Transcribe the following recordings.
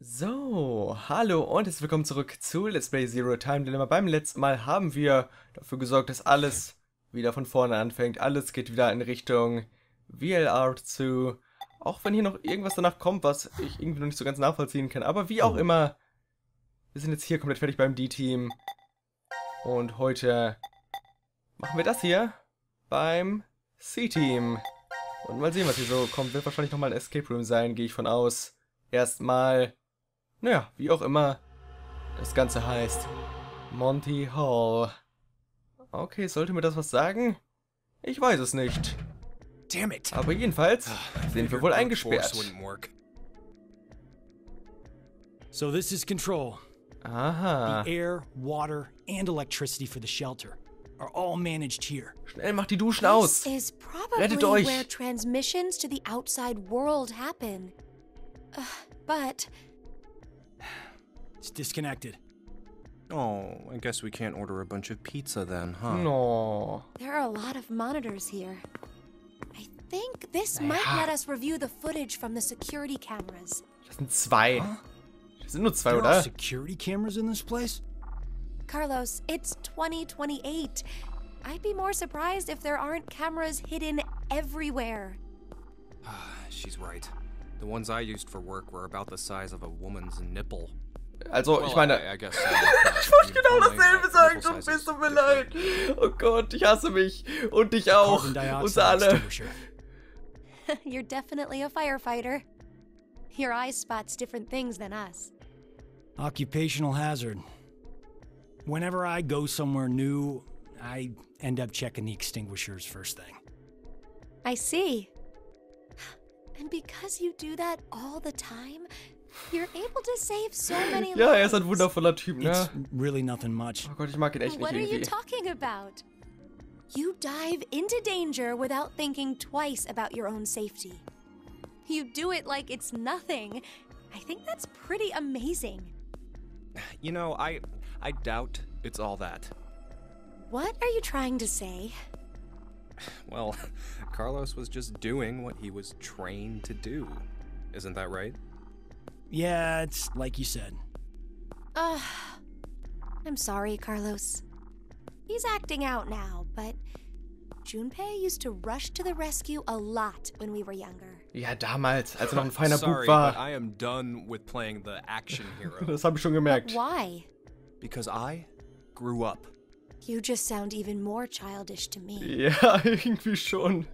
So, hallo und herzlich willkommen zurück zu Let's Play Zero Time Dilemma. Beim letzten Mal haben wir dafür gesorgt, dass alles wieder von vorne anfängt. Alles geht wieder in Richtung VLR zu. Auch wenn hier noch irgendwas danach kommt, was ich irgendwie noch nicht so ganz nachvollziehen kann. Aber wie auch immer, wir sind jetzt hier komplett fertig beim D-Team. Und heute machen wir das hier beim C-Team. Und mal sehen, was hier so kommt. Wird wahrscheinlich nochmal ein Escape Room sein, gehe ich von aus. Erstmal naja, wie auch immer das Ganze heißt. Monty Hall. Okay, sollte mir das was sagen? Ich weiß es nicht. Damn it. Aber jedenfalls Ah, sind wir wohl eingesperrt. So this is control. Aha. The air, water, and electricity for the shelter are all managed here. Schnell macht die Duschen aus. This is probably Rettet euch. where transmissions to the outside world happen. Uh, but It's disconnected. Oh, I guess we can't order a bunch of pizza then, huh? No. there are a lot of monitors here. I think this might let us review the footage from the security cameras. Das sind zwei. Das sind nur zwei, There are security cameras in this place? Carlos, it's 2028. I'd be more surprised if there aren't cameras hidden everywhere. Ah, she's right. The ones I used for work were about the size of a woman's nipple. Also, ich meine... I, I guess. Um, ich wollte genau dasselbe sagen, schon bist du mir leid. Oh Gott, ich hasse mich. Und dich auch. Carbon Uns dioxide alle. You're definitely a firefighter. Your eye spots different things than us. Occupational hazard. Whenever I go somewhere new, I end up checking the extinguishers first thing. I see. And because you do that all the time, you're able to save so many Ja, er ist ein lives. wundervoller Typ, It's ne? really nothing much. Oh Gott, ich mag ihn echt nicht What are you talking about? You dive into danger without thinking twice about your own safety. You do it like it's nothing. I think that's pretty amazing. You know, I I doubt it's all that. What are you trying to say? Well, Carlos was just doing what he was trained to do. Isn't that right? Yeah, it's like you said. Ugh. I'm sorry, Carlos. He's acting out now, but Junpei used to rush to the rescue a lot when we were younger. Ja, damals, als er noch ein feiner Sorry, Bub but. I am done with playing the action hero Das habe ich schon gemerkt. Why? because I grew up. You just sound even more childish to me. Ja, irgendwie schon.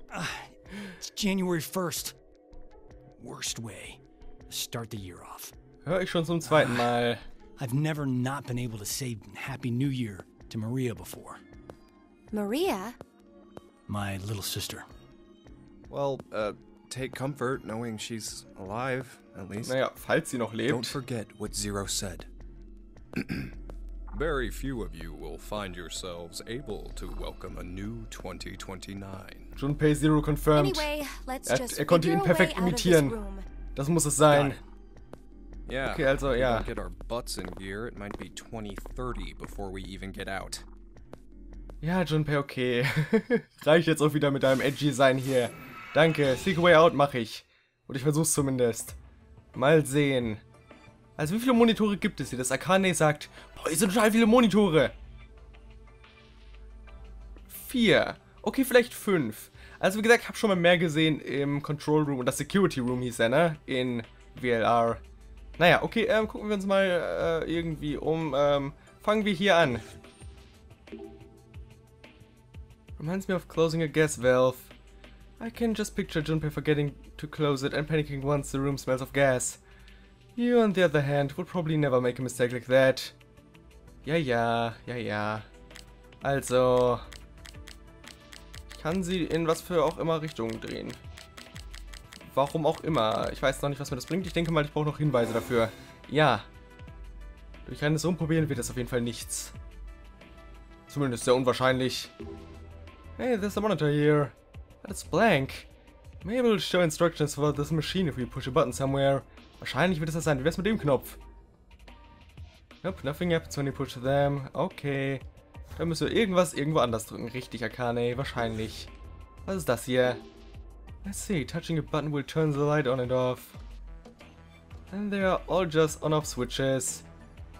It's January 1st. Worst way to start the year off. Hör ich schon zum zweiten Mal. I've never not been able to say Happy New Year to Maria before. Maria? My little sister. Well, uh, take comfort knowing she's alive, at least. Naja, falls sie noch Don't forget what Zero said. Very few of you will find yourselves able to welcome a new 2029. Junpei Zero confirmed. Anyway, let's Er- just er konnte ihn a way perfekt out of this imitieren. Das muss es sein. Yeah. Okay, also, ja. get our butts in gear, it might be 2030 before we even get out. Ja, Junpei, okay. Reicht jetzt auch wieder mit deinem edgy sein hier. Danke, Seek Way Out mache ich. Und ich versuch's zumindest. Mal sehen. Also wie viele Monitore gibt es hier? Das Akane sagt, boah, hier sind total viele Monitore. Vier. Okay, vielleicht fünf. Also wie gesagt, ich habe schon mal mehr gesehen im Control Room und das Security Room hieß er, ne? In VLR. Naja, okay, ähm, gucken wir uns mal äh, irgendwie um. Ähm, fangen wir hier an. Reminds me of closing a gas valve. I can just picture Junpei forgetting to close it and panicking once the room smells of gas. You, on the other hand, would probably never make a mistake like that. Ja, ja, ja, ja. Also... Kann sie in was für auch immer Richtungen drehen. Warum auch immer. Ich weiß noch nicht, was mir das bringt. Ich denke mal, ich brauche noch Hinweise dafür. Ja. Durch reines Rumprobieren wird das auf jeden Fall nichts. Zumindest sehr unwahrscheinlich. Hey, there's a monitor here. It's blank. Maybe it'll show instructions for this machine if we push a button somewhere. Wahrscheinlich wird es das sein. Wie wär's mit dem Knopf? Nope, nothing happens when you push them. Okay. Dann müssen wir irgendwas irgendwo anders drücken. Richtig, Akane. Wahrscheinlich. Was ist das hier? Let's see. Touching a button will turn the light on and off. And they are all just on-off switches.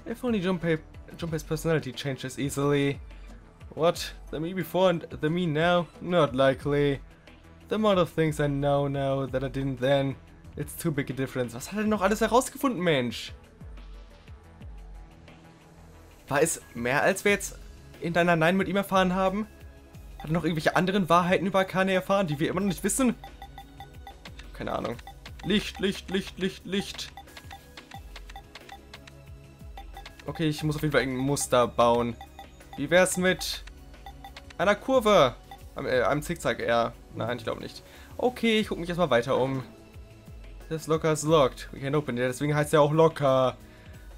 If only Junpei, Junpei's personality changes easily. What? The me before and the me now? Not likely. The amount of things I know now that I didn't then. It's too big a difference. Was hat er denn noch alles herausgefunden, Mensch? War es mehr, als wir jetzt in deiner Nein mit ihm erfahren haben? Hat er noch irgendwelche anderen Wahrheiten über Akane erfahren, die wir immer noch nicht wissen? Keine Ahnung. Licht, Licht, Licht, Licht, Licht. Okay, ich muss auf jeden Fall irgendein Muster bauen. Wie wär's mit einer Kurve? Am, äh, einem Zickzack eher. Nein, ich glaube nicht. Okay, ich gucke mich erstmal weiter um. Das Locker is locked. We can open it. Deswegen heißt er auch Locker.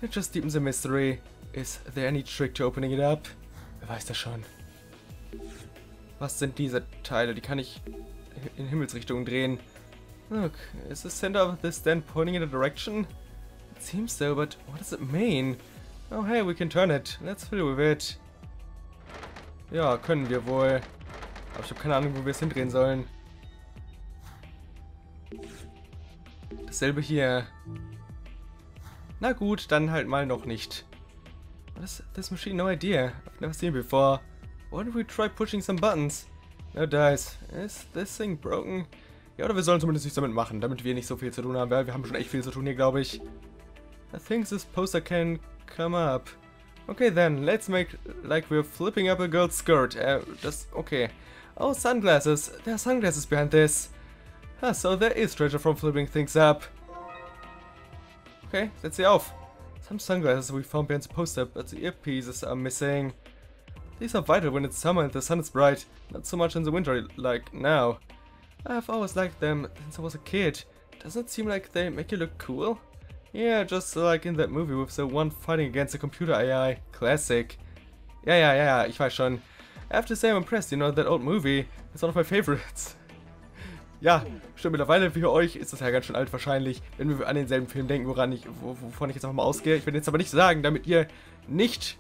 It just deepens the mystery. Is there any trick to opening it up? Wer weiß das schon. Was sind diese Teile? Die kann ich in Himmelsrichtungen drehen. Look, is the center of this then pointing in a direction? It seems so, but what does it mean? Oh hey, we can turn it. Let's fiddle with it. Ja, können wir wohl. Aber ich habe keine Ahnung, wo wir es hindrehen sollen. Dasselbe hier. Na gut, dann halt mal noch nicht. What is this machine? No idea. I've never seen it before. Why don't we try pushing some buttons? No dice. Is this thing broken? Ja, oder wir sollen zumindest nichts damit machen, damit wir nicht so viel zu tun haben. Weil wir haben schon echt viel zu tun hier, glaube ich. I think this poster can come up. Okay then, let's make like we're flipping up a girl's skirt. Uh, just, okay. Oh, sunglasses. There are sunglasses behind this. Ah, so there is treasure from flipping things up. Okay, setz sie auf. Some sunglasses we found behind the poster, but the earpieces are missing. These are vital when it's summer and the sun is bright, not so much in the winter like now. I've always liked them since I was a kid. Doesn't it seem like they make you look cool? Yeah, just like in that movie with the one fighting against the computer AI. Classic. Yeah, yeah, yeah, ich weiß schon. I have to say I'm impressed, you know, that old movie It's one of my favorites. Ja, stimmt, mittlerweile für euch ist das ja ganz schön alt wahrscheinlich, wenn wir an denselben Film denken, woran ich, wovon ich jetzt einfach mal ausgehe. Ich werde jetzt aber nicht sagen, damit ihr nicht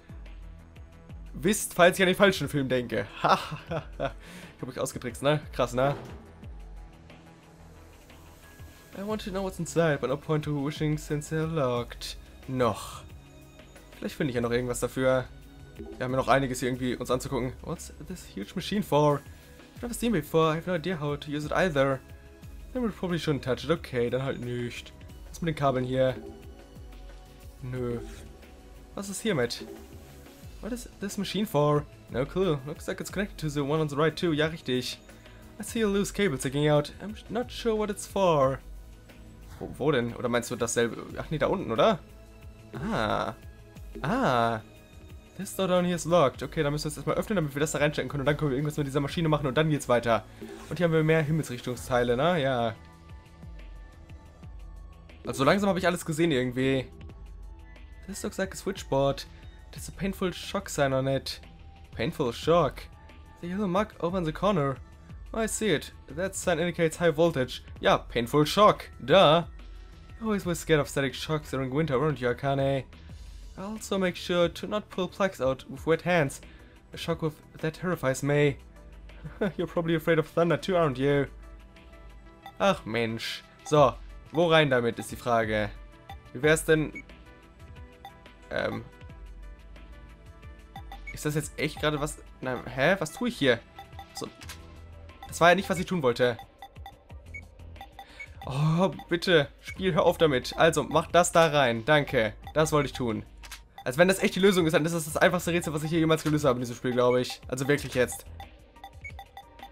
wisst, falls ich an den falschen Film denke. Hahaha. ich habe euch ausgetrickst, ne? Krass, ne? I want to know what's inside, but no point to wishing since they're locked. Noch. Vielleicht finde ich ja noch irgendwas dafür. Wir haben ja noch einiges hier irgendwie uns anzugucken. What's this huge machine for? Never seen before. I have no idea how to use it either. Then we probably shouldn't touch it. Okay, dann halt nicht. Was mit den Kabeln hier? Nö. Was ist hiermit? What is this machine for? No clue. Looks like it's connected to the one on the right too. Ja, richtig. I see a loose cable sticking out. I'm not sure what it's for. Wo, wo denn? Oder meinst du dasselbe? Ach nee, da unten, oder? Ah. Ah. This door down here is locked. Okay, dann müssen wir es erstmal öffnen, damit wir das da reinstecken können. Und dann können wir irgendwas mit dieser Maschine machen und dann geht's weiter. Und hier haben wir mehr Himmelsrichtungsteile, ne? Ja. Also langsam habe ich alles gesehen irgendwie. This looks like a switchboard. There's a painful shock sign on it. Painful shock? The yellow mark over in the corner. Oh, I see it. That sign indicates high voltage. Yeah, painful shock. Duh. Always was scared of static shocks during winter, weren't you, Akane? Also make sure to not pull plugs out with wet hands. A shock with that terrifies me. You're probably afraid of thunder too, aren't you? Ach Mensch. So, wo rein damit ist die Frage. Wie wär's denn... Ähm... Ist das jetzt echt gerade was... Na, hä? Was tue ich hier? So... Das war ja nicht, was ich tun wollte. Oh, bitte. Spiel, hör auf damit. Also, mach das da rein. Danke. Das wollte ich tun. Als wenn das echt die Lösung ist, dann ist das das einfachste Rätsel, was ich hier jemals gelöst habe in diesem Spiel, glaube ich. Also wirklich jetzt.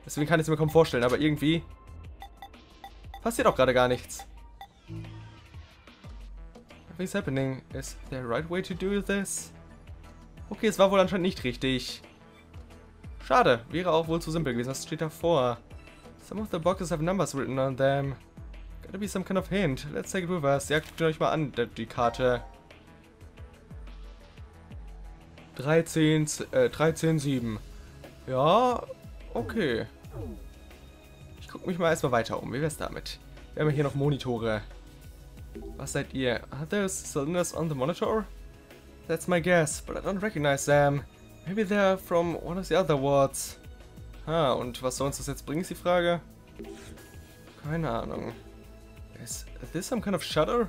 Deswegen kann ich es mir kaum vorstellen, aber irgendwie passiert auch gerade gar nichts. Is happening? Is there a right way to do this? Okay, es war wohl anscheinend nicht richtig. Schade, wäre auch wohl zu simpel gewesen. Was steht da vor? Some of the boxes have numbers written on them. Gotta be some kind of hint. Let's take it with us. Ja, guckt euch mal an, die Karte. 13, äh, 13, 7. Ja, okay. Ich gucke mich mal erstmal weiter um. Wie wär's damit? Wir haben hier noch Monitore. Was seid ihr? Are those cylinders on the monitor? That's my guess, but I don't recognize them. Maybe they're from one of the other wards. Ah, und was soll uns das jetzt bringen, ist die Frage? Keine Ahnung. Is this some kind of shutter?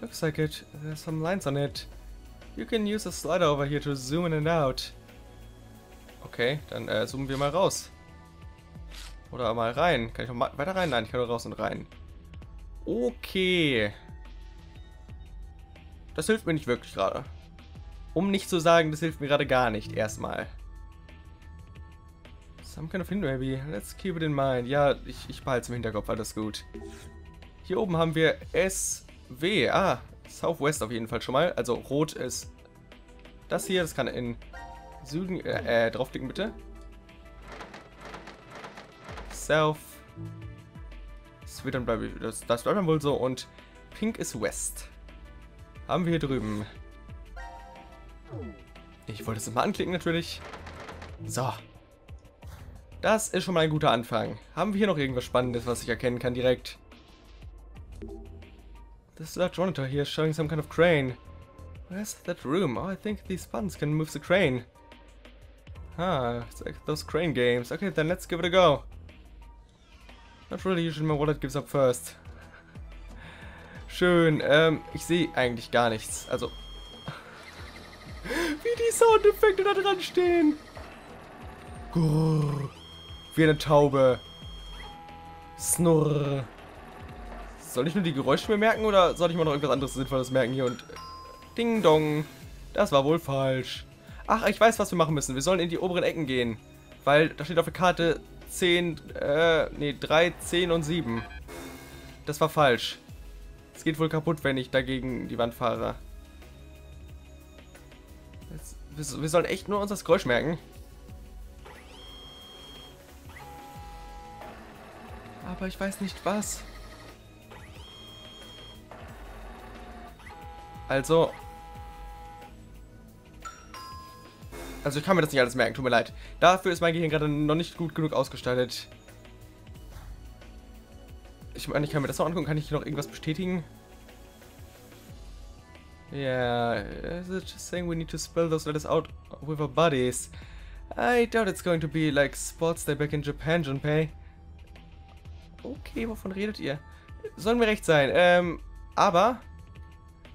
Looks like it. There's some lines on it. You can use a slider over here to zoom in and out. Okay, dann äh, zoomen wir mal raus. Oder mal rein. Kann ich noch weiter rein? Nein, ich kann nur raus und rein. Okay. Das hilft mir nicht wirklich gerade. Um nicht zu sagen, das hilft mir gerade gar nicht. Erstmal. Some kind of hint maybe. Let's keep it in mind. Ja, ich, ich behalte es im Hinterkopf. Alles gut. Hier oben haben wir SW. Ah, Southwest auf jeden Fall schon mal. Also rot ist das hier. Das kann in Süden... Äh, äh draufklicken bitte. South. Das wird dann bleibe das, das bleibt dann wohl so. Und Pink ist West. Haben wir hier drüben. Ich wollte es mal anklicken natürlich. So. Das ist schon mal ein guter Anfang. Haben wir hier noch irgendwas Spannendes, was ich erkennen kann direkt? This large monitor here is showing some kind of crane. Where's that room? Oh, I think these buttons can move the crane. Ah, it's like those crane games. Okay, then let's give it a go. Not really usually my wallet gives up first. Schön, ähm, ich sehe eigentlich gar nichts. Also, wie die Soundeffekte da dran stehen. Grrr. Wie eine Taube. Snurr. Soll ich nur die Geräusche mir merken oder soll ich mal noch irgendwas anderes Sinnvolles merken hier und... Ding Dong. Das war wohl falsch. Ach, ich weiß, was wir machen müssen. Wir sollen in die oberen Ecken gehen. Weil da steht auf der Karte 10, äh, nee, 3, 10 und 7. Das war falsch. Es geht wohl kaputt, wenn ich dagegen die Wand fahre. Wir sollen echt nur uns das Geräusch merken. Aber ich weiß nicht was. Also. Also ich kann mir das nicht alles merken, tut mir leid. Dafür ist mein Gehirn gerade noch nicht gut genug ausgestaltet. Ich meine, ich kann mir das noch angucken. Kann ich noch irgendwas bestätigen? Yeah, is it just saying we need to spell those letters out with our bodies? I doubt it's going to be like sports day back in Japan, Junpei. Okay, wovon redet ihr? Soll mir recht sein. Ähm, aber,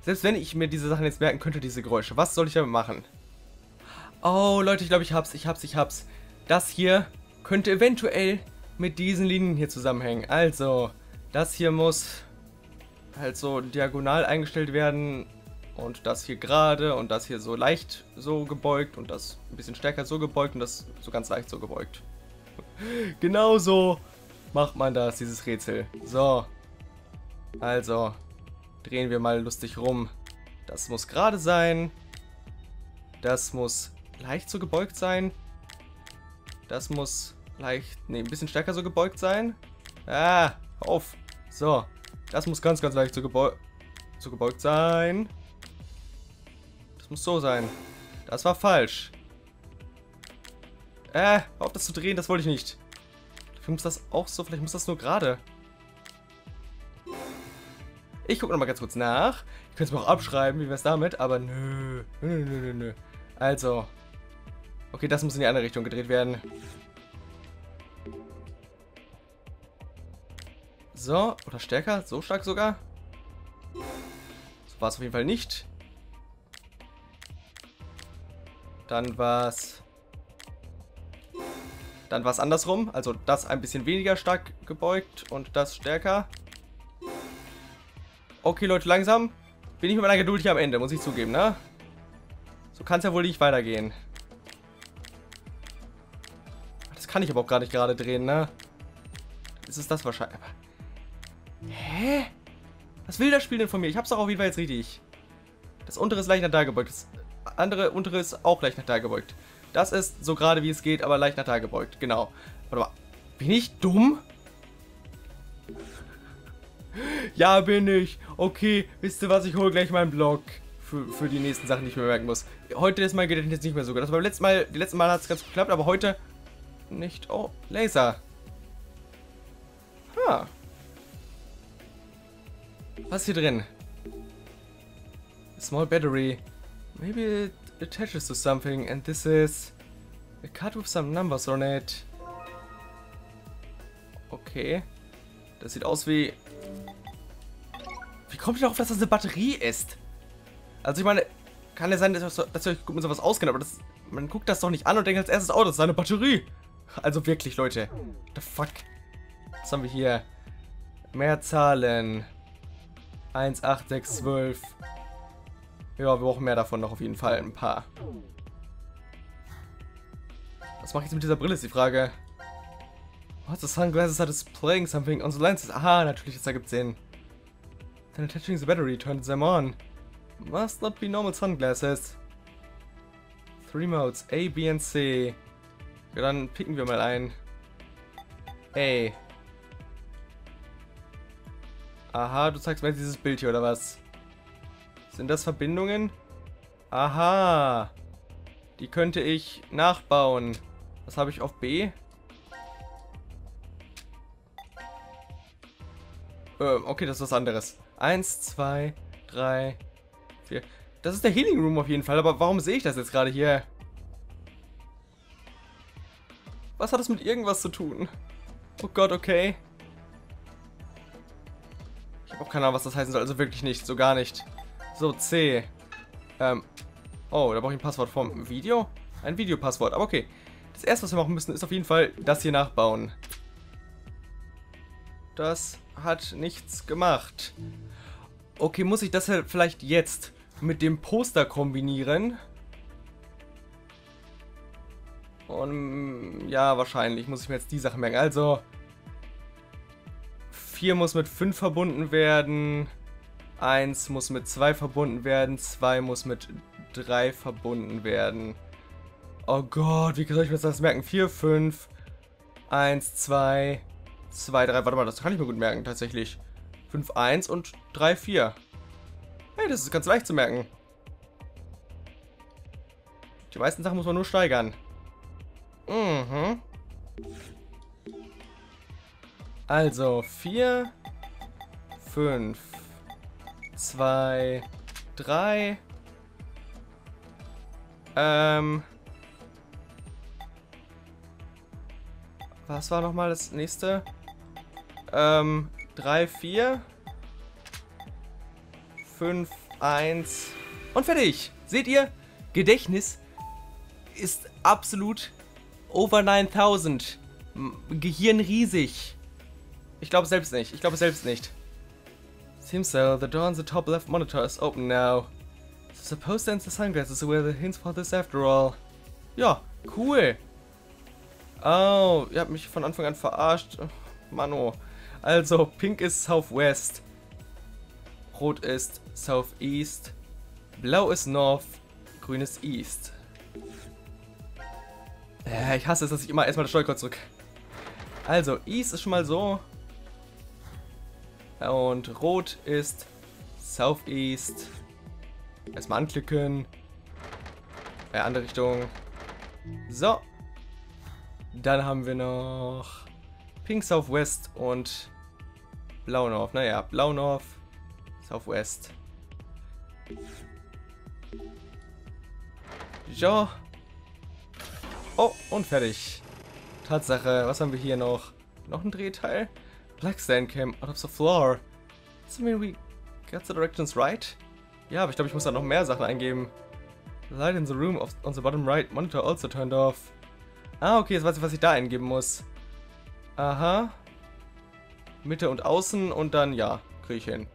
selbst wenn ich mir diese Sachen jetzt merken könnte, diese Geräusche, was soll ich damit machen? Oh, Leute, ich glaube, ich hab's, ich hab's, ich hab's. Das hier könnte eventuell mit diesen Linien hier zusammenhängen. Also, das hier muss halt so diagonal eingestellt werden und das hier gerade und das hier so leicht so gebeugt und das ein bisschen stärker so gebeugt und das so ganz leicht so gebeugt. genau so macht man das, dieses Rätsel. So. Also, drehen wir mal lustig rum. Das muss gerade sein. Das muss leicht so gebeugt sein. Das muss leicht, ne, ein bisschen stärker so gebeugt sein. Ah, auf. So, das muss ganz, ganz leicht so, gebeu so gebeugt sein. Das muss so sein. Das war falsch. Äh, auf das zu drehen, das wollte ich nicht. Vielleicht muss das auch so, vielleicht muss das nur gerade. Ich gucke nochmal ganz kurz nach. Ich könnte es mir auch abschreiben, wie wäre es damit, aber nö. Nö, nö, nö, nö. Also. Okay, das muss in die andere Richtung gedreht werden. So, oder stärker, so stark sogar. So war es auf jeden Fall nicht. Dann war es dann war es andersrum. Also das ein bisschen weniger stark gebeugt und das stärker. Okay, Leute, langsam bin ich mit meiner Geduld hier am Ende, muss ich zugeben, ne? So kann es ja wohl nicht weitergehen. Das kann ich aber auch gar nicht gerade drehen, ne? Ist es das wahrscheinlich? Hä? Was will das Spiel denn von mir? Ich hab's doch auf jeden Fall jetzt richtig. Das untere ist leicht nach da gebeugt. Das andere untere ist auch leicht nach da gebeugt. Das ist so gerade wie es geht, aber leicht nach da gebeugt. Genau. Warte mal. Bin ich dumm? Ja, bin ich. Okay, wisst ihr was? Ich hole gleich meinen Blog. Für, für die nächsten Sachen, die ich mir merken muss. Heute ist mein Gedächtnis nicht mehr so gut. Das beim letzten Mal, die letzten Mal hat es ganz geklappt, aber heute nicht. Oh, Laser. Ha. Was ist hier drin? Small battery. Maybe it attaches to something and this is a card with some numbers on it. Okay. Das sieht aus wie... Wie kommt ihr darauf, dass das eine Batterie ist? Also ich meine, kann ja sein, dass, ihr euch gut mit sowas auskennt, aber das, man guckt das doch nicht an und denkt als erstes, oh, das ist eine Batterie. Also wirklich, Leute. What the fuck? Was haben wir hier? Mehr Zahlen. 1, 8, 6, 12. Ja, wir brauchen mehr davon noch auf jeden Fall. Ein paar. Was mache ich jetzt mit dieser Brille, ist die Frage. What the sunglasses are displaying something on the lenses. Aha, natürlich, das ergibt Sinn. Then attaching the battery turns them on. Must not be normal sunglasses. Three modes, A, B und C. Ja, dann picken wir mal ein. A. Aha, du zeigst mir dieses Bild hier, oder was? Sind das Verbindungen? Aha. Die könnte ich nachbauen. Was habe ich auf B? Ähm, okay, das ist was anderes. Eins, zwei, drei, vier. Das ist der Healing Room auf jeden Fall, aber warum sehe ich das jetzt gerade hier? Was hat das mit irgendwas zu tun? Oh Gott, okay. Ich habe auch keine Ahnung, was das heißen soll. Also wirklich nicht, so gar nicht. So, C. Ähm. Oh, da brauche ich ein Passwort vom Video? Ein Videopasswort, aber okay. Das erste, was wir machen müssen, ist auf jeden Fall das hier nachbauen. Das hat nichts gemacht. Okay, muss ich das halt vielleicht jetzt mit dem Poster kombinieren? Und ja, wahrscheinlich muss ich mir jetzt die Sache merken. Also, 4 muss mit 5 verbunden werden. 1 muss mit 2 verbunden werden. 2 muss mit 3 verbunden werden. Oh Gott, wie soll ich mir das merken? 4, 5, 1, 2, 2, 3. Warte mal, das kann ich mir gut merken, tatsächlich. 5, 1 und 3, 4. Hey, das ist ganz leicht zu merken. Die meisten Sachen muss man nur steigern. Mhm. Also, 4, 5, 2, 3. Ähm. Was war nochmal das nächste? Ähm, 3, 4. 5, 1. Und fertig. Seht ihr? Gedächtnis ist absolut over 9000. Gehirn riesig. Ich glaube selbst nicht. Ich glaube selbst nicht. Seems so. The door on the top left monitor is open now. Suppose then the sunglasses were the hints for this after all. Ja, cool. Oh, ihr habt mich von Anfang an verarscht. Mano. Also, pink ist Southwest. Rot ist Southeast. Blau ist North. Grün ist East. Ja, ich hasse es, dass ich immer erstmal das Steuerkreuz zurück. Also, East ist schon mal so. Und Rot ist Southeast. Erstmal anklicken. Äh, andere Richtung. So. Dann haben wir noch Pink Southwest und Blau North. Naja, Blau North, Southwest. Ja. Oh, und fertig. Tatsache, was haben wir hier noch? Noch ein Drehteil? Black Sand came out of the floor. Does that mean we got the directions right? Ja, aber ich glaube, ich muss da noch mehr Sachen eingeben. The light in the room of, on the bottom right monitor also turned off. Ah, okay, jetzt weiß ich, was ich da eingeben muss. Aha. Mitte und außen und dann, ja, kriege ich hin.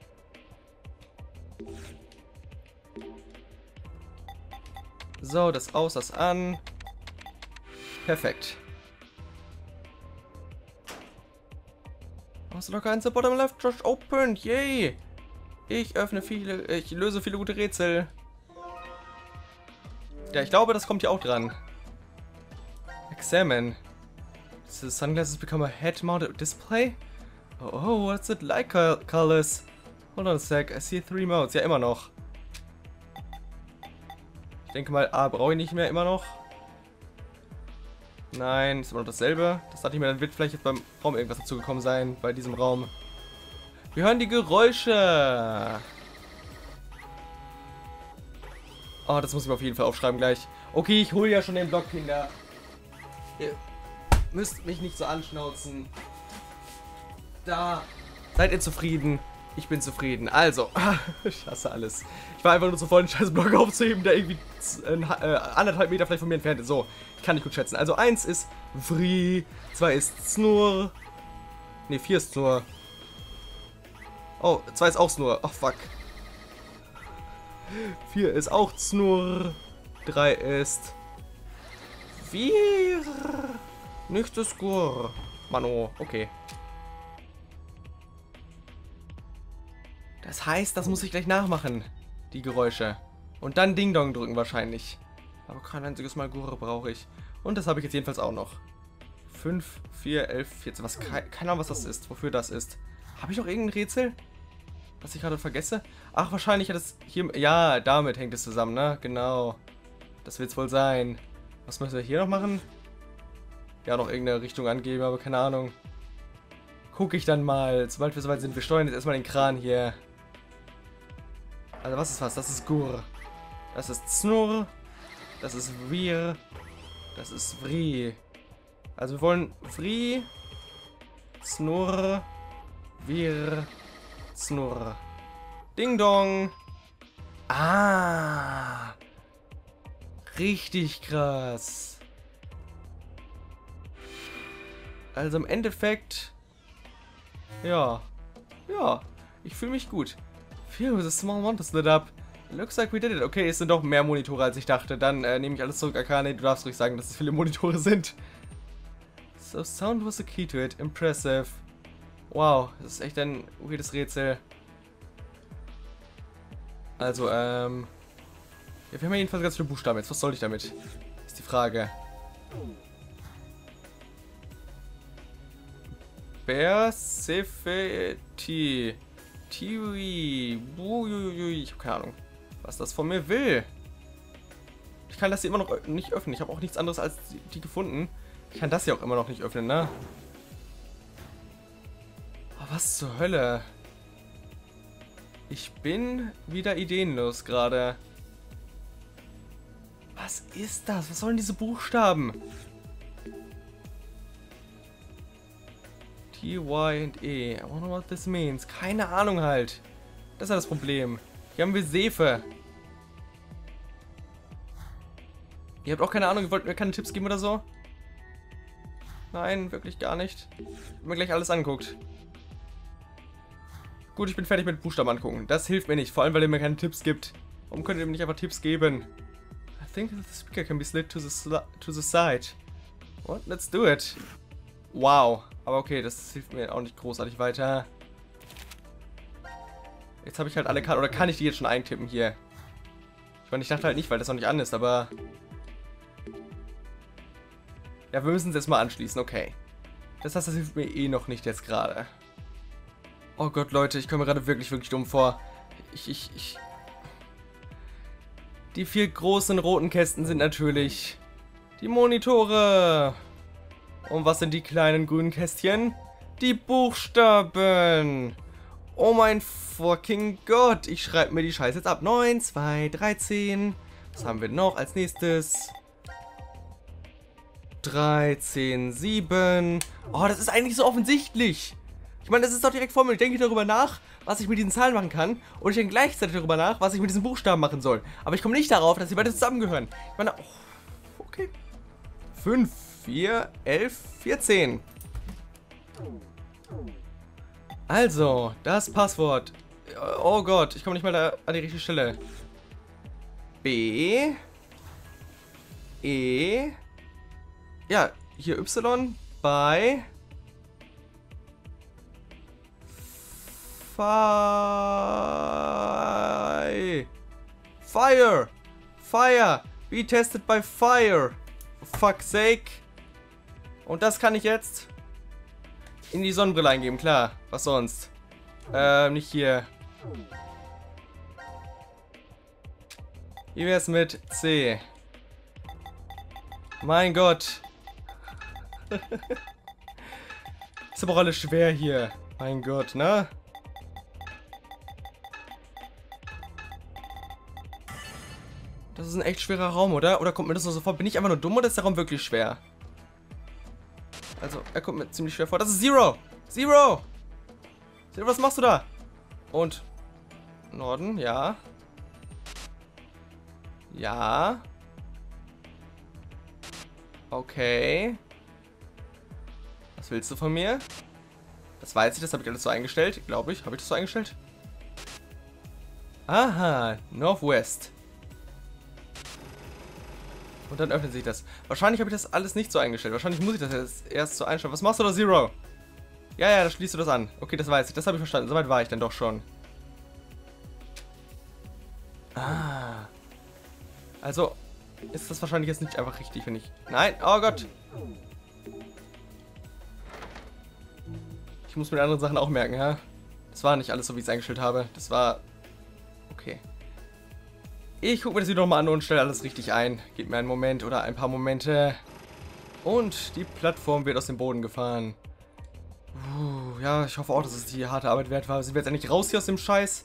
So, das aus, das an. Perfekt. Also noch eins, bottom left just opened. Yay! Ich öffne viele, ich löse viele gute Rätsel. Ja, ich glaube, das kommt hier auch dran. Examine. Does the sunglasses become a head-mounted display? Oh, what's it like, Carlos? Hold on a sec, I see three modes. Ja, immer noch. Ich denke mal, A brauche ich nicht mehr, immer noch. Nein, ist immer noch dasselbe. Das dachte ich mir, dann wird vielleicht jetzt beim Raum irgendwas dazugekommen sein, bei diesem Raum. Wir hören die Geräusche. Oh, das muss ich mir auf jeden Fall aufschreiben gleich. Okay, ich hole ja schon den Block, Kinder. Ihr müsst mich nicht so anschnauzen. Da. Seid ihr zufrieden? Ich bin zufrieden. Also, ich hasse alles. Ich war einfach nur zu voll, einen scheiß Block aufzuheben, der irgendwie äh, anderthalb Meter vielleicht von mir entfernt ist. So, ich kann nicht gut schätzen. Also, eins ist Vri, zwei ist Snur. Ne, vier ist Snur. Oh, zwei ist auch Snur. Oh, fuck. Vier ist auch Snur. Drei ist... Vier. Nicht das Gur. Mano, okay. Das heißt, das muss ich gleich nachmachen. Die Geräusche. Und dann Ding Dong drücken wahrscheinlich. Aber kein einziges Mal Gurre brauche ich. Und das habe ich jetzt jedenfalls auch noch. 5, 4, 11, 14. Was, keine Ahnung, was das ist. Wofür das ist. Habe ich noch irgendein Rätsel? Was ich gerade vergesse? Ach, wahrscheinlich hat es hier... Ja, damit hängt es zusammen, ne? Genau. Das wird es wohl sein. Was müssen wir hier noch machen? Ja, noch irgendeine Richtung angeben, aber keine Ahnung. Gucke ich dann mal. Sobald wir soweit sind, wir steuern jetzt erstmal den Kran hier. Also was ist was? Das ist Gur. Das ist Znur. Das ist Wir. Das ist Vri. Also wir wollen Vri, Snur, Wir, Snur. Ding Dong. Ah. Richtig krass. Also im Endeffekt... Ja. Ja. Ich fühle mich gut. Phew, the small one to split up. Looks like we did it. Okay, es sind doch mehr Monitore, als ich dachte. Dann äh, nehme ich alles zurück. Akane, du darfst ruhig sagen, dass es viele Monitore sind. So, sound was the key to it. Impressive. Wow, das ist echt ein weirdes Rätsel. Also, ähm... Ja, wir haben jedenfalls ganz viele Buchstaben jetzt. Was soll ich damit? Ist die Frage. Persefeti. Tiwi. Ich habe keine Ahnung, was das von mir will. Ich kann das hier immer noch nicht öffnen. Ich habe auch nichts anderes als die gefunden. Ich kann das hier auch immer noch nicht öffnen, ne? Oh, was zur Hölle? Ich bin wieder ideenlos gerade. Was ist das? Was sollen diese Buchstaben? T, Y und E. I wonder what this means. Keine Ahnung halt. Das ist ja das Problem. Hier haben wir Sefe. Ihr habt auch keine Ahnung, ihr wollt mir keine Tipps geben oder so? Nein, wirklich gar nicht. Ich habe mir gleich alles angeguckt. Gut, ich bin fertig mit Buchstaben angucken. Das hilft mir nicht, vor allem weil ihr mir keine Tipps gibt. Warum könnt ihr mir nicht einfach Tipps geben? I think the speaker can be slid to the, to the side. What? Let's do it. Wow. Aber okay, das hilft mir auch nicht großartig weiter. Jetzt habe ich halt alle Karten. Oder kann ich die jetzt schon eintippen hier? Ich meine, ich dachte halt nicht, weil das noch nicht an ist, aber... Ja, wir müssen es jetzt mal anschließen, okay. Das heißt, das hilft mir eh noch nicht jetzt gerade. Oh Gott, Leute, ich komme mir gerade wirklich, wirklich dumm vor. Ich, ich, ich... Die vier großen roten Kästen sind natürlich die Monitore. Und was sind die kleinen grünen Kästchen? Die Buchstaben. Oh mein fucking Gott. Ich schreibe mir die Scheiße jetzt ab. 9, 2, 13. Was haben wir noch als nächstes? 13, 7. Oh, das ist eigentlich so offensichtlich. Ich meine, das ist doch direkt vor mir. Ich denke darüber nach, was ich mit diesen Zahlen machen kann. Und ich denke gleichzeitig darüber nach, was ich mit diesen Buchstaben machen soll. Aber ich komme nicht darauf, dass sie beide zusammengehören. Ich meine, oh, okay. 5, 4, 11, 14. Also, das Passwort. Oh Gott, ich komme nicht mal da an die richtige Stelle. B. E. Ja, hier Y bei Fire. Fire. Fire. Be tested by fire. For fuck's sake. Und das kann ich jetzt in die Sonnenbrille eingeben, klar. Was sonst? Ähm, nicht hier. Wie wär's mit C? Mein Gott. Ist aber alles schwer hier. Mein Gott, ne? Das ist ein echt schwerer Raum, oder? Oder kommt mir das nur so vor? Bin ich einfach nur dumm oder ist der Raum wirklich schwer? Also, er kommt mir ziemlich schwer vor. Das ist Zero! Zero! Zero, was machst du da? Und Norden, ja. Ja. Okay. Was willst du von mir? Das weiß ich, das habe ich alles so eingestellt, glaube ich. Habe ich das so eingestellt? Aha, Northwest. Und dann öffnet sich das. Wahrscheinlich habe ich das alles nicht so eingestellt. Wahrscheinlich muss ich das jetzt erst so einstellen. Was machst du da, Zero? Ja, ja, da schließt du das an. Okay, das weiß ich. Das habe ich verstanden. Soweit war ich dann doch schon. Ah. Also, ist das wahrscheinlich jetzt nicht einfach richtig, finde ich. Nein, oh Gott. Ich muss mir die anderen Sachen auch merken, ja. Das war nicht alles so, wie ich es eingestellt habe. Das war... Ich gucke mir das wieder nochmal an und stelle alles richtig ein. Gib mir einen Moment oder ein paar Momente. Und die Plattform wird aus dem Boden gefahren. Uh, ja, ich hoffe auch, dass es die harte Arbeit wert war. Sind wir jetzt endlich raus hier aus dem Scheiß?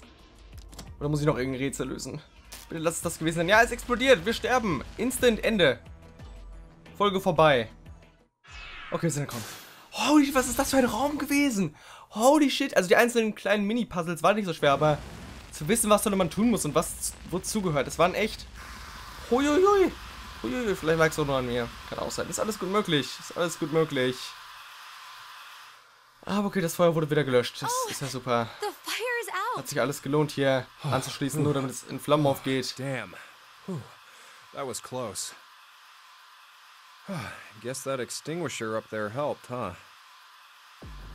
Oder muss ich noch irgendein Rätsel lösen? Bitte lass es das gewesen sein. Ja, es explodiert. Wir sterben. Instant Ende. Folge vorbei. Okay, wir sind angekommen. Holy, was ist das für ein Raum gewesen? Holy shit. Also die einzelnen kleinen Mini-Puzzles waren nicht so schwer, aber zu wissen, was man tun muss und was wozu gehört, das waren echt... Huiuiui. Huiuiui, vielleicht lag es auch nur an mir. Kann auch sein. Ist alles gut möglich. Ist alles gut möglich. Aber okay, das Feuer wurde wieder gelöscht. Das Oh. ist ja super. The fire is out. Hat sich alles gelohnt, hier anzuschließen, nur damit es in Flammen aufgeht. Damn. That was close. Guess that extinguisher up there helped, huh?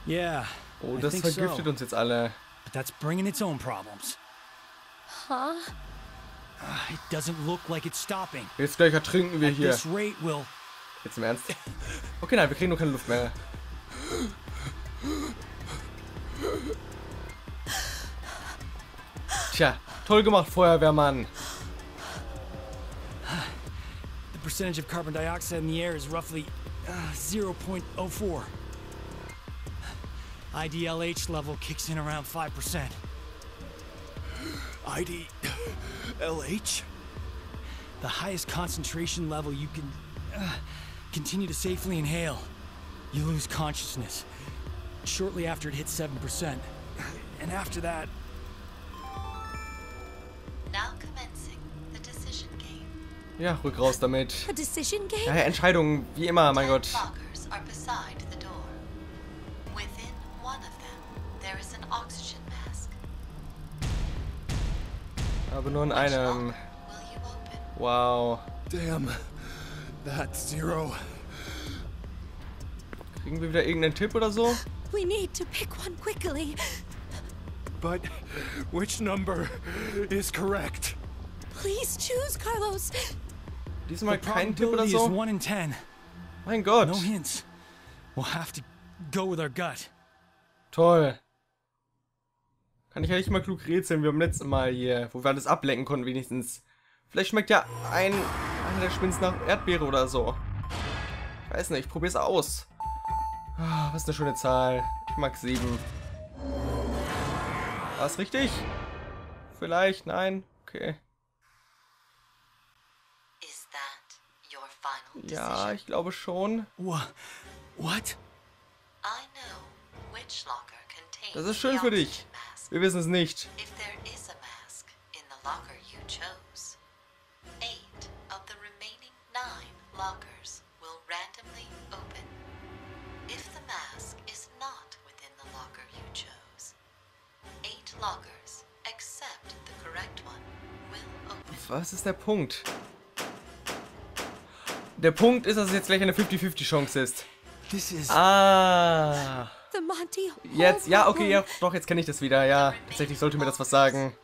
Yeah. Oh, das vergiftet uns jetzt alle. But that's bringing its own problems. Huh? It doesn't look like it's stopping. Jetzt gleich ertrinken wir At hier. this rate, we'll. Jetzt im Ernst. Okay, nein, wir kriegen nur keine Luft mehr. Tja, toll gemacht, Feuerwehrmann. The percentage of carbon dioxide in the air is roughly uh, 0.04. IDLH level kicks in around 5%. IDLH? The highest concentration level you can uh, continue to safely inhale. You lose consciousness shortly after it hits 7%. And after that, Now commencing the decision game. Ja, rück raus damit. A decision game? Ja, Entscheidungen, wie immer, mein Gott. lockers are beside the door. Within one of them, there is an oxygen Aber nur in einem. Wow. Damn. That zero. Kriegen wir wieder irgendeinen Tipp oder so? We need to pick one quickly. But which number is correct? Please choose, Carlos. Diesmal kein Tipp oder probability is so? 1 in 10. Mein Gott. No hints. We'll have to go with our gut. Toll. Kann ich ja nicht mal klug rätseln wie beim letzten Mal hier, wo wir alles ablenken konnten wenigstens. Vielleicht schmeckt ja ein, einer der Spins nach Erdbeere oder so. Ich weiß nicht, ich probier's aus. Ah, was ist eine schöne Zahl. Ich mag sieben. War's richtig? Vielleicht, nein? Okay. Is that your final Ja, ich glaube schon. Wha- What? I know which locker contains Das ist schön für dich. Wir wissen es nicht. If there is a mask in the locker you chose, eight of the remaining nine lockers will randomly open. If the mask is not within the locker you chose, eight lockers, except the correct one, will open. Was ist der Punkt? Der Punkt ist, dass es jetzt gleich eine 50-50 Chance ist. This is. Ah. The Monty. Hall Jetzt, ja, okay, ja, doch, jetzt kenne ich das wieder, ja. Tatsächlich sollte mir das was sagen.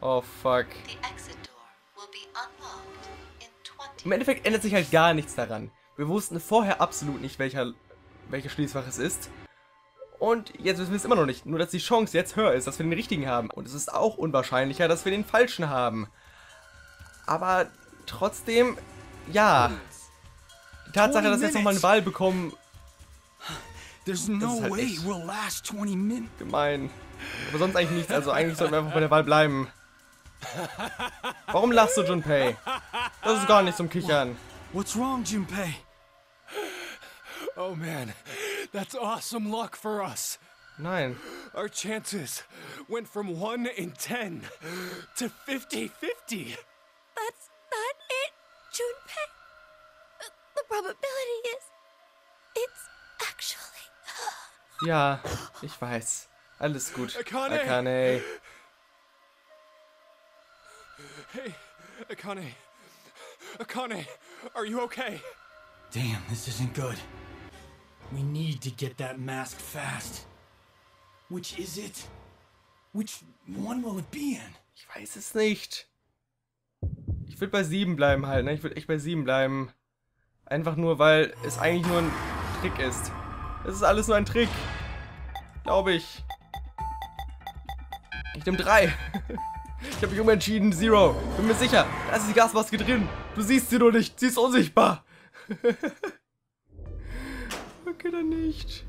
Oh, fuck. The exit door will be unlocked in 20 Im Endeffekt ändert sich halt gar nichts daran. Wir wussten vorher absolut nicht, welcher, welches Schließfach es ist. Und jetzt wissen wir es immer noch nicht. Nur, dass die Chance jetzt höher ist, dass wir den richtigen haben. Und es ist auch unwahrscheinlicher, dass wir den falschen haben. Aber trotzdem, ja. Die Tatsache, dass wir jetzt nochmal eine Wahl bekommen, There's no halt way we'll last 20 minutes. gemein. Aber sonst eigentlich nichts. Also eigentlich sollten wir einfach bei der Wahl bleiben. Warum lachst du, Junpei? Das ist gar nicht zum Kichern. What's wrong, Junpei? Oh man, that's awesome luck for us. Nein. Our chances went from 1 in 10 to 50 50. That's Junpei. The, the probability is. It's actually. Ja, ich weiß. Alles gut. Akane! Akane. Hey, Akane. Akane, are you okay? Damn, this isn't good. We need to get that mask fast. Which is it? Which one will it be in? Ich weiß es nicht. Ich würde bei 7 bleiben halt, ne? Ich würde echt bei 7 bleiben. Einfach nur, weil es eigentlich nur ein Trick ist. Es ist alles nur ein Trick. Glaube ich. Ich nehme 3. Ich habe mich umentschieden, Zero. Bin mir sicher, da ist die Gasmaske drin. Du siehst sie nur nicht. Sie ist unsichtbar. okay, dann nicht.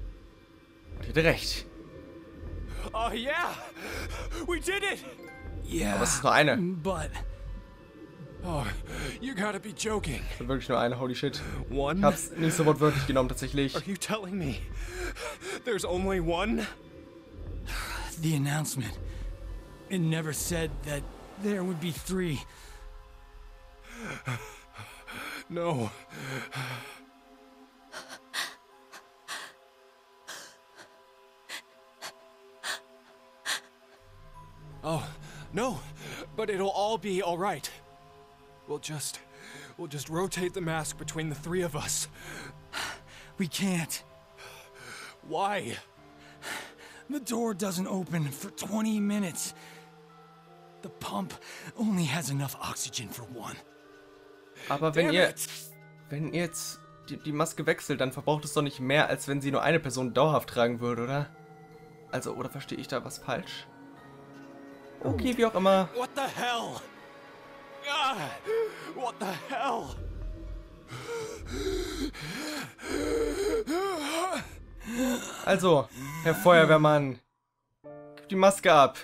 Und ich hatte recht. Oh yeah! We did it! Yeah. Aber es ist nur eine. But. Oh, you gotta be joking. Es ist wirklich nur eine, holy shit. One? Ich hab's nicht so wortwörtlich genommen, tatsächlich. Are you telling me there's only one? The announcement. It never said that there would be three. No. Oh, no. But it'll all be all right. We'll just we'll just rotate the mask between the three of us. We can't. Why? The door doesn't open for 20 minutes. The pump only has enough oxygen for one. Aber wenn Damn ihr, it. wenn ihr jetzt die, die Maske wechselt, dann verbraucht es doch nicht mehr, als wenn sie nur eine Person dauerhaft tragen würde, oder? Also, oder verstehe ich da was falsch? Okay, wie auch immer. What the hell? Ah, what the hell? Also, Herr Feuerwehrmann, gib die Maske ab.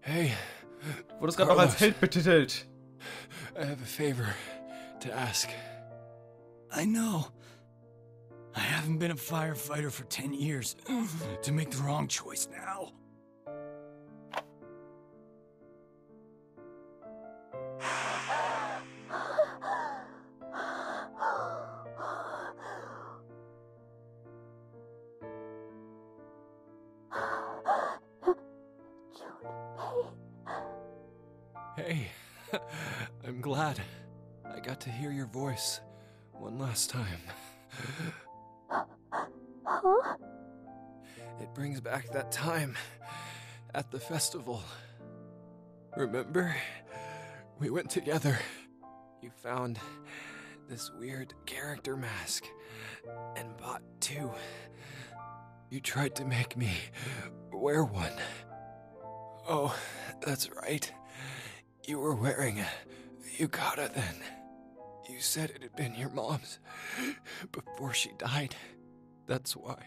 Hey, Du wurdest gerade noch als. Held betitelt. I have a favor to ask. I know. I haven't been a firefighter for 10 years. to make the wrong choice now. Glad I got to hear your voice one last time. huh? It brings back that time at the festival. Remember? We went together. You found this weird character mask and bought two. You tried to make me wear one. Oh, that's right. You were wearing a yukata then. You said it had been your mom's before she died. That's why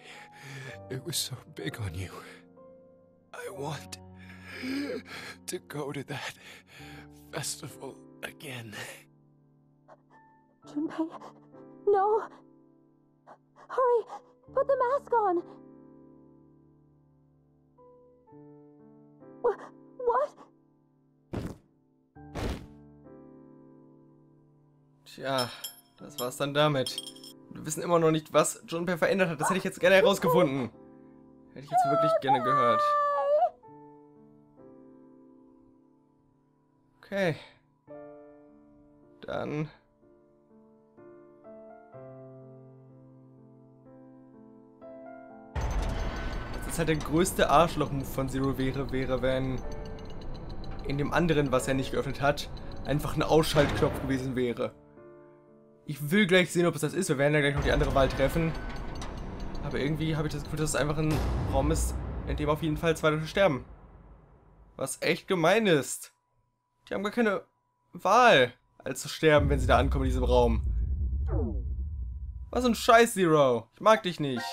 it was so big on you. I want to go to that festival again. Junpei, no! Hurry! Put the mask on! Wha- What? Tja, das war's dann damit. Wir wissen immer noch nicht, was Junpei verändert hat. Das hätte ich jetzt gerne herausgefunden. Hätte ich jetzt wirklich gerne gehört. Okay. Dann. Das ist halt der größte Arschloch-Move von Zero wäre, wäre, wenn in dem anderen, was er nicht geöffnet hat, einfach ein Ausschaltknopf gewesen wäre. Ich will gleich sehen, ob es das ist. Wir werden ja gleich noch die andere Wahl treffen. Aber irgendwie habe ich das Gefühl, dass es einfach ein Raum ist, in dem auf jeden Fall zwei Leute sterben. Was echt gemein ist. Die haben gar keine Wahl, als zu sterben, wenn sie da ankommen in diesem Raum. Was ein Scheiß, Zero. Ich mag dich nicht.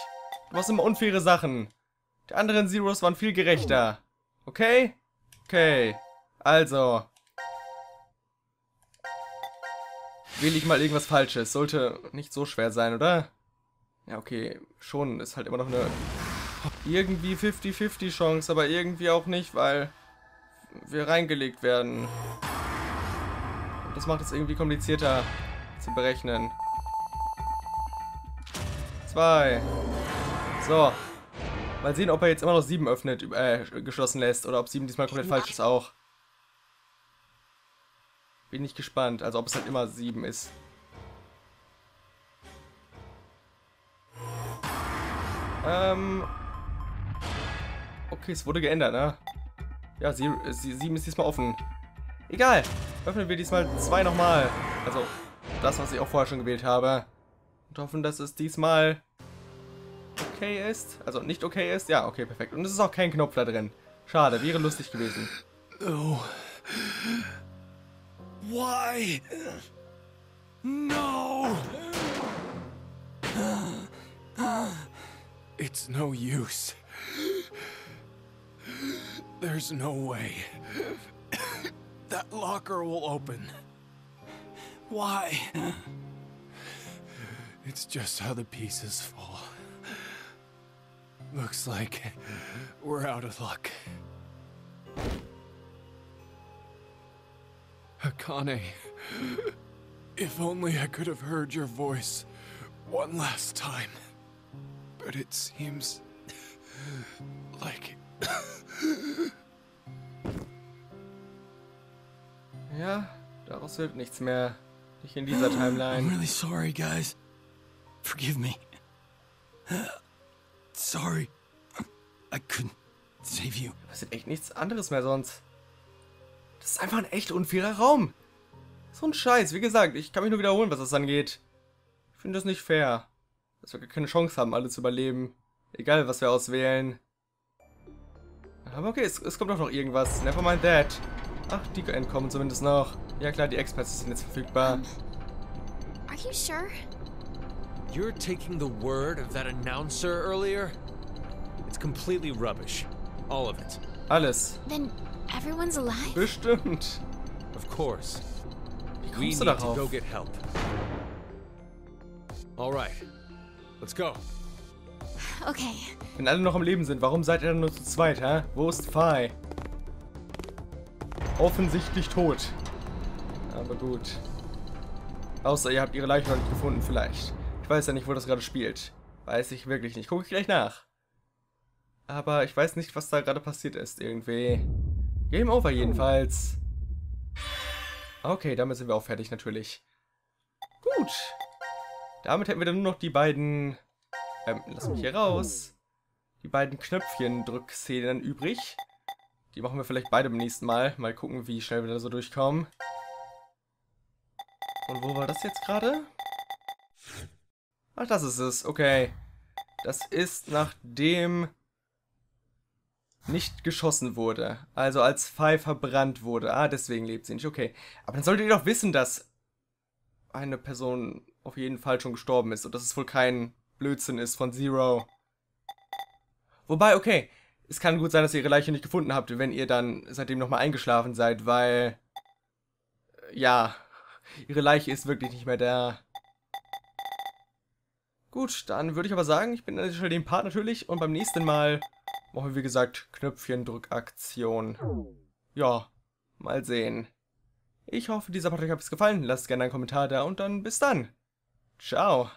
Du machst immer unfaire Sachen. Die anderen Zeros waren viel gerechter. Okay? Okay. Also. Wähle ich mal irgendwas Falsches. Sollte nicht so schwer sein, oder? Ja, okay, schon. Ist halt immer noch eine irgendwie 50-50 Chance, aber irgendwie auch nicht, weil wir reingelegt werden. Und das macht es irgendwie komplizierter zu berechnen. Zwei. So. Mal sehen, ob er jetzt immer noch sieben öffnet, äh, geschlossen lässt. Oder ob sieben diesmal komplett falsch ist auch. Bin ich gespannt. Also ob es halt immer sieben ist. Ähm. Okay, es wurde geändert, ne? Ja, sie, sie, sieben ist diesmal offen. Egal. Öffnen wir diesmal zwei nochmal. Also, das, was ich auch vorher schon gewählt habe. Und hoffen, dass es diesmal okay ist. Also, nicht okay ist. Ja, okay, perfekt. Und es ist auch kein Knopf da drin. Schade, wäre lustig gewesen. No. Why? No. It's no use. There's no way that locker will open. Why? It's just how the pieces fall. Looks like we're out of luck. Akane, if only I could have heard your voice one last time. But it seems like Ja, daraus wird nichts mehr. Nicht in dieser Timeline. I'm really sorry, guys. Forgive me. Sorry. I couldn't save you. passiert echt nichts anderes mehr sonst. Das ist einfach ein echt unfairer Raum. So ein Scheiß. Wie gesagt, ich kann mich nur wiederholen, was das angeht. Ich finde das nicht fair. Dass wir gar keine Chance haben, alle zu überleben. Egal, was wir auswählen. Aber okay, es, es kommt auch noch irgendwas. Never mind that. Ach, die entkommen zumindest noch. Ja klar, die Experts sind jetzt verfügbar. Are you sure? You're taking the word of that announcer earlier? It's completely rubbish. All of it. Alles. Then everyone's alive? Bestimmt. Of course. Wie We kommst du need to darauf? go get help. All right. Let's go. Okay. Wenn alle noch am Leben sind, warum seid ihr dann nur zu zweit, hä? Wo ist Phi? Offensichtlich tot. Aber gut. Außer ihr habt ihre Leiche noch nicht gefunden, vielleicht. Ich weiß ja nicht, wo das gerade spielt. Weiß ich wirklich nicht. Gucke ich gleich nach. Aber ich weiß nicht, was da gerade passiert ist, irgendwie. Game over jedenfalls. Okay, damit sind wir auch fertig, natürlich. Gut. Damit hätten wir dann nur noch die beiden... Ähm, lass mich hier raus. Die beiden Knöpfchen-Drückszenen übrig. Die machen wir vielleicht beide beim nächsten Mal. Mal gucken, wie schnell wir da so durchkommen. Und wo war das jetzt gerade? Ach, das ist es. Okay. Das ist nachdem nicht geschossen wurde. Also als Pfeil verbrannt wurde. Ah, deswegen lebt sie nicht. Okay. Aber dann solltet ihr doch wissen, dass eine Person auf jeden Fall schon gestorben ist. Und dass es wohl kein Blödsinn ist von Zero. Wobei, okay. Es kann gut sein, dass ihr ihre Leiche nicht gefunden habt, wenn ihr dann seitdem nochmal eingeschlafen seid, weil... äh, Ja, ihre Leiche ist wirklich nicht mehr da. Gut, dann würde ich aber sagen, ich bin an dieser Stelle den Part natürlich und beim nächsten Mal machen wir, wie gesagt, Knöpfchendrückaktion. Ja, mal sehen. Ich hoffe, dieser Part hat euch gefallen. Lasst gerne einen Kommentar da und dann bis dann. Ciao.